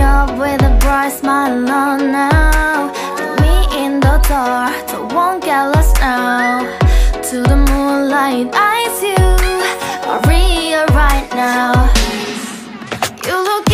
up with a bright smile on now Took me in the dark, so won't get lost now. To the moonlight, eyes you, Maria right now. You look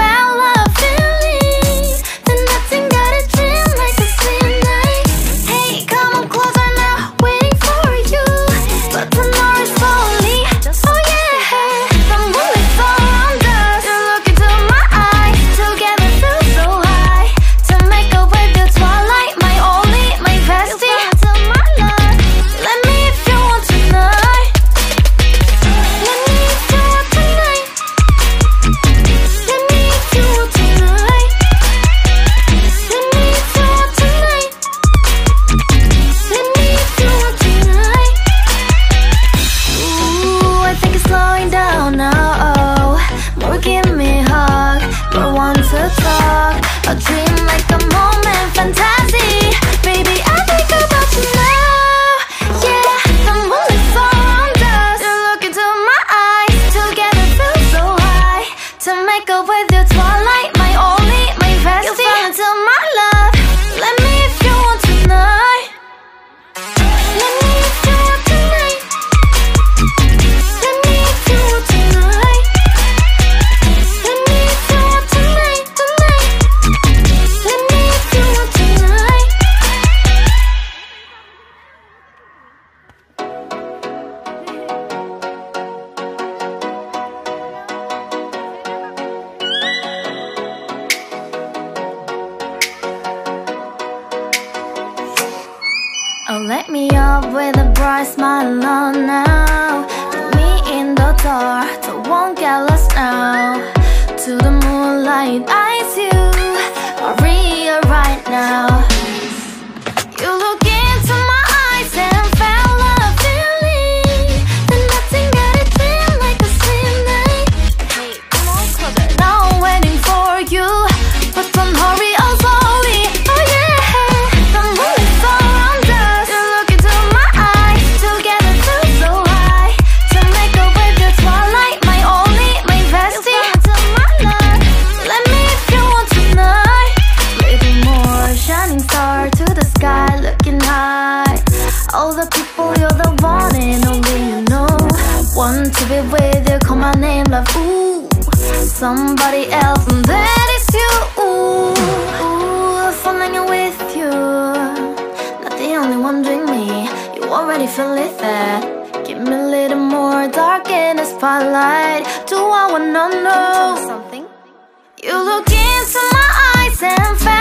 let me up with a bright smile on now Put me in the dark, I won't get lost now. To the moonlight, eyes you, Maria right now. my name, love, ooh Somebody else, and that is you, ooh Ooh, falling with you. Not the only one doing me. You already feel it there. Give me a little more dark in the spotlight. Do I wanna know something? You look into my eyes and fast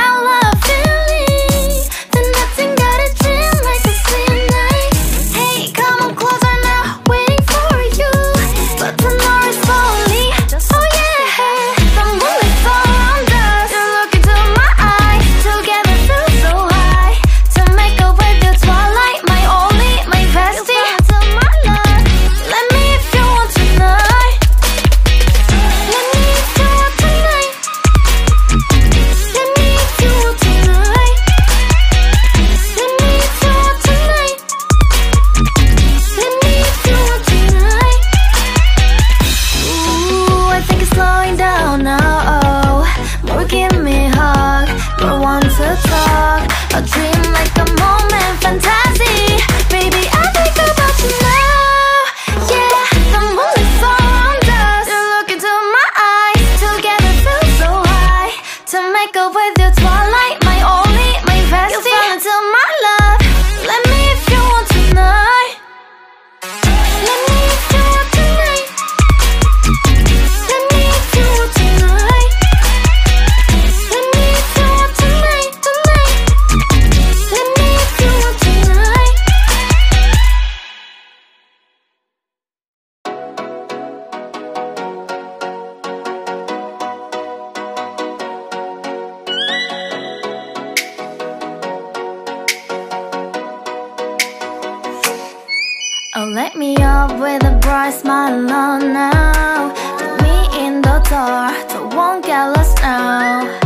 are smiling on now. Put me in the dark, don't get lost now.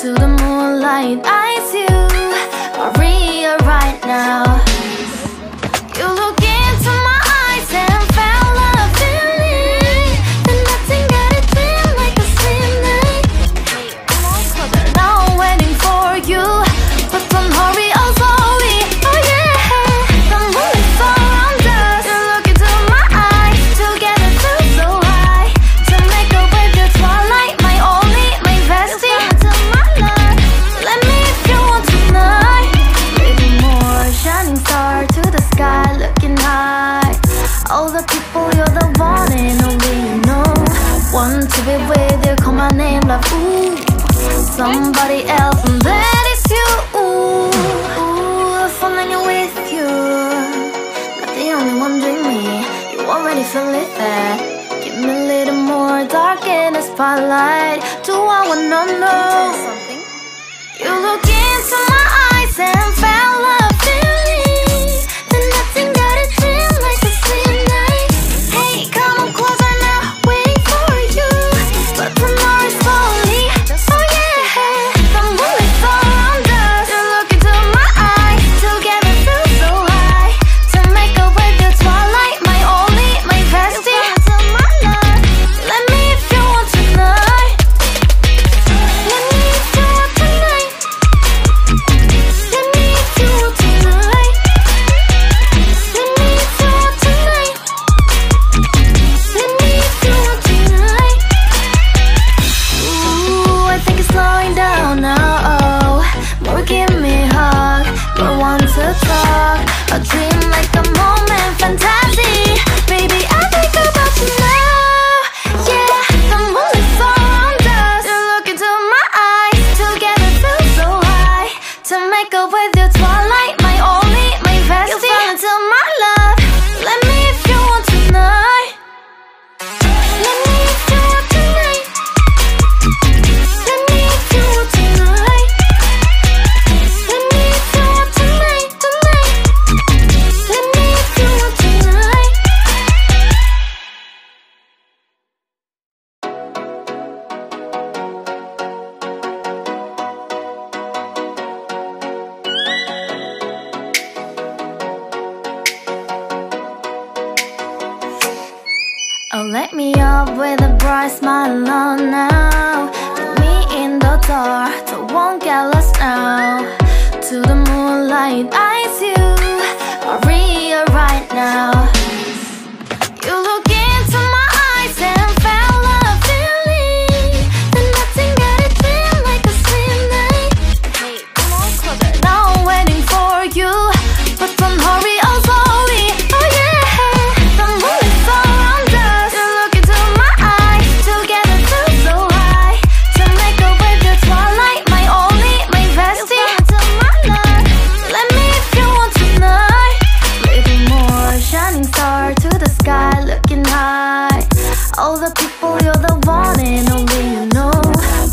To the moonlight. easily fed Give me a little more dark in the spotlight Do I wanna know? more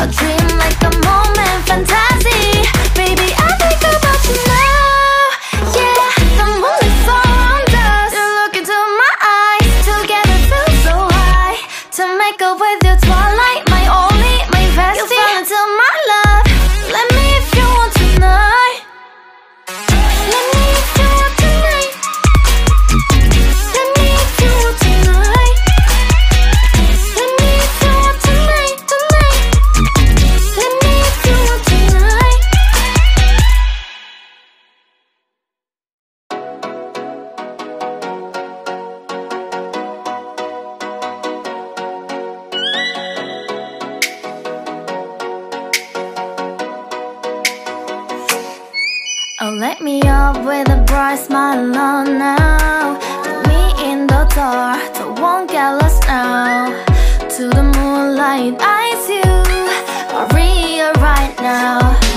a dream. With a bright smile on now Put me in the dark, so won't get lost now. To the moonlight, eyes you Maria right now